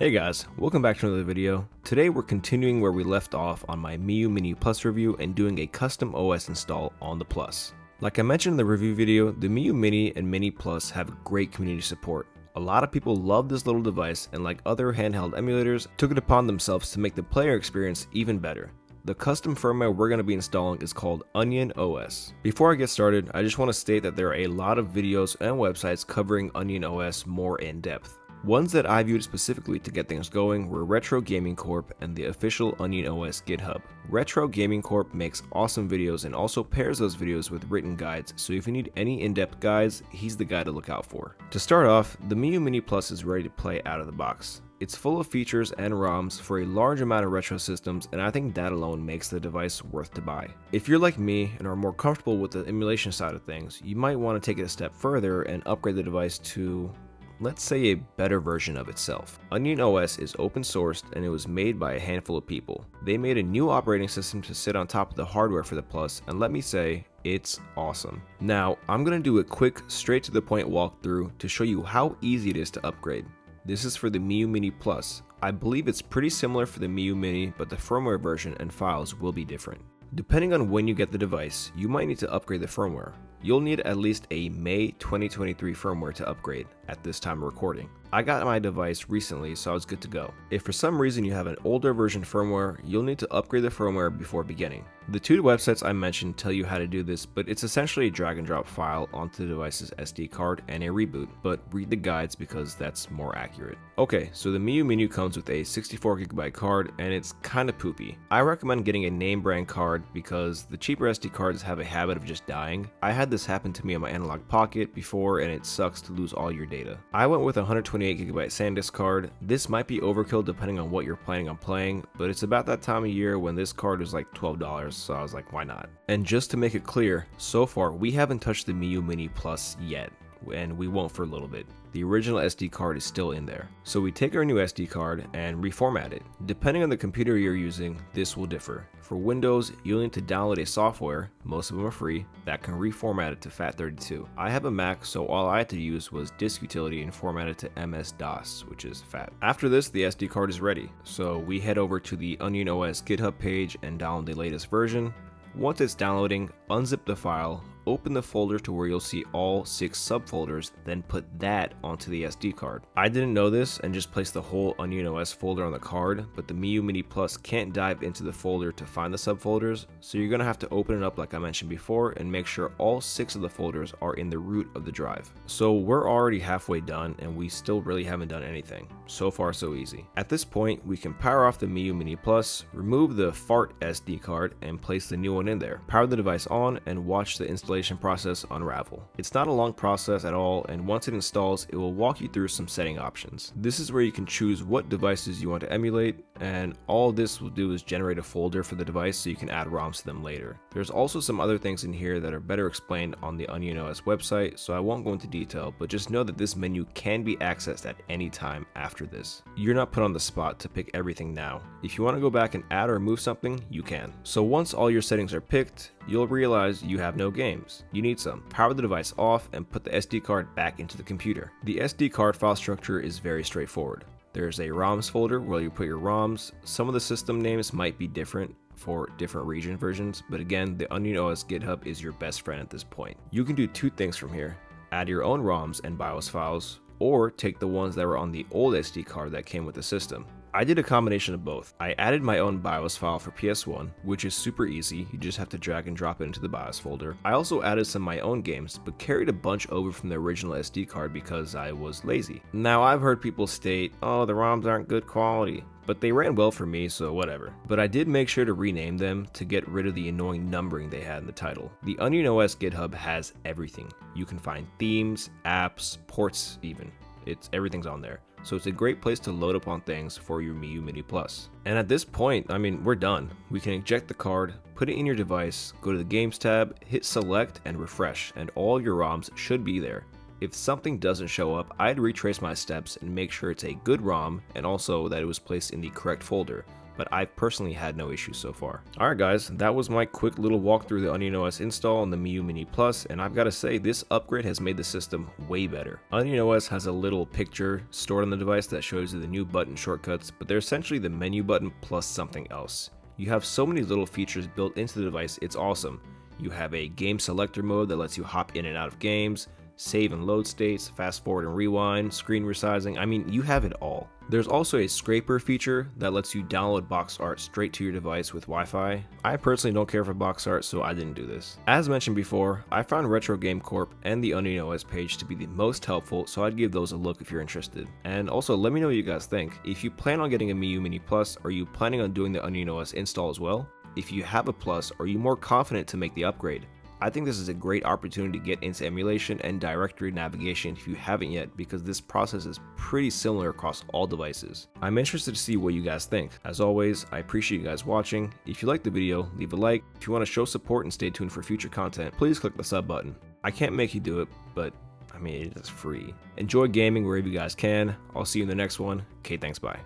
Hey guys, welcome back to another video. Today we're continuing where we left off on my Miyoo Mini Plus review and doing a custom OS install on the Plus. Like I mentioned in the review video, the Miyoo Mini and Mini Plus have great community support. A lot of people love this little device and like other handheld emulators, took it upon themselves to make the player experience even better. The custom firmware we're going to be installing is called Onion OS. Before I get started, I just want to state that there are a lot of videos and websites covering Onion OS more in depth. Ones that I viewed specifically to get things going were Retro Gaming Corp and the official Onion OS GitHub. Retro Gaming Corp makes awesome videos and also pairs those videos with written guides, so if you need any in-depth guides, he's the guy to look out for. To start off, the Miyoo Mini Plus is ready to play out of the box. It's full of features and ROMs for a large amount of retro systems and I think that alone makes the device worth to buy. If you're like me and are more comfortable with the emulation side of things, you might want to take it a step further and upgrade the device to let's say a better version of itself. Onion OS is open sourced and it was made by a handful of people. They made a new operating system to sit on top of the hardware for the Plus and let me say, it's awesome. Now, I'm to do a quick straight to the point walkthrough to show you how easy it is to upgrade. This is for the Miyoo Mini Plus. I believe it's pretty similar for the Miyoo Mini, but the firmware version and files will be different. Depending on when you get the device, you might need to upgrade the firmware. You'll need at least a May 2023 firmware to upgrade at this time of recording. I got my device recently so I was good to go. If for some reason you have an older version firmware, you'll need to upgrade the firmware before beginning. The two websites I mentioned tell you how to do this, but it's essentially a drag and drop file onto the device's SD card and a reboot, but read the guides because that's more accurate. Okay, so the Miyoo Mini comes with a 64GB card and it's kinda poopy. I recommend getting a name brand card because the cheaper SD cards have a habit of just dying. I had this happen to me on my Analogue Pocket before and it sucks to lose all your data. I went with a 128GB SanDisk card. This might be overkill depending on what you're planning on playing, but it's about that time of year when this card is like $12 so I was like, why not? And just to make it clear, so far we haven't touched the Miyoo Mini Plus yet, and we won't for a little bit the original SD card is still in there. So we take our new SD card and reformat it. Depending on the computer you're using, this will differ. For Windows, you'll need to download a software, most of them are free, that can reformat it to FAT32. I have a Mac, so all I had to use was disk utility and format it to MS-DOS, which is FAT. After this, the SD card is ready. So we head over to the Onion OS GitHub page and download the latest version. Once it's downloading, unzip the file, open the folder to where you'll see all six subfolders, then put that onto the SD card. I didn't know this and just placed the whole Onion OS folder on the card, but the Miyoo Mini Plus can't dive into the folder to find the subfolders, so you're gonna have to open it up like I mentioned before and make sure all six of the folders are in the root of the drive. So we're already halfway done and we still really haven't done anything. So far so easy. At this point, we can power off the Miyoo Mini Plus, remove the FART SD card and place the new one in there. Power the device on and watch the installation installation process unravel. It's not a long process at all and once it installs it will walk you through some setting options. This is where you can choose what devices you want to emulate and all this will do is generate a folder for the device so you can add ROMs to them later. There's also some other things in here that are better explained on the Onion OS website so I won't go into detail but just know that this menu can be accessed at any time after this. You're not put on the spot to pick everything now. If you want to go back and add or move something, you can. So once all your settings are picked, you'll realize you have no games. You need some. Power the device off and put the SD card back into the computer. The SD card file structure is very straightforward. There's a ROMs folder where you put your ROMs. Some of the system names might be different for different region versions, but again, the Onion OS GitHub is your best friend at this point. You can do two things from here. Add your own ROMs and BIOS files, or take the ones that were on the old SD card that came with the system. I did a combination of both. I added my own BIOS file for PS1, which is super easy, you just have to drag and drop it into the BIOS folder. I also added some of my own games, but carried a bunch over from the original SD card because I was lazy. Now I've heard people state, oh the ROMs aren't good quality, but they ran well for me, so whatever. But I did make sure to rename them to get rid of the annoying numbering they had in the title. The Onion OS GitHub has everything. You can find themes, apps, ports even. It's everything's on there so it's a great place to load up on things for your Miyoo Mini Plus. And at this point, I mean, we're done. We can eject the card, put it in your device, go to the Games tab, hit select and refresh, and all your ROMs should be there. If something doesn't show up, I'd retrace my steps and make sure it's a good ROM and also that it was placed in the correct folder but I've personally had no issues so far. Alright guys, that was my quick little walk through the Onion OS install on the Miyoo Mini Plus, and I've got to say, this upgrade has made the system way better. Onion OS has a little picture stored on the device that shows you the new button shortcuts, but they're essentially the menu button plus something else. You have so many little features built into the device, it's awesome. You have a game selector mode that lets you hop in and out of games, save and load states, fast forward and rewind, screen resizing, I mean, you have it all. There's also a scraper feature that lets you download box art straight to your device with Wi-Fi. I personally don't care for box art, so I didn't do this. As mentioned before, I found Retro Game Corp and the Onion OS page to be the most helpful, so I'd give those a look if you're interested. And also, let me know what you guys think. If you plan on getting a Miyoo Mini Plus, are you planning on doing the Onion OS install as well? If you have a Plus, are you more confident to make the upgrade? I think this is a great opportunity to get into emulation and directory navigation if you haven't yet because this process is pretty similar across all devices. I'm interested to see what you guys think. As always, I appreciate you guys watching. If you liked the video, leave a like. If you want to show support and stay tuned for future content, please click the sub button. I can't make you do it, but I mean, it is free. Enjoy gaming wherever you guys can. I'll see you in the next one. Okay, thanks, bye.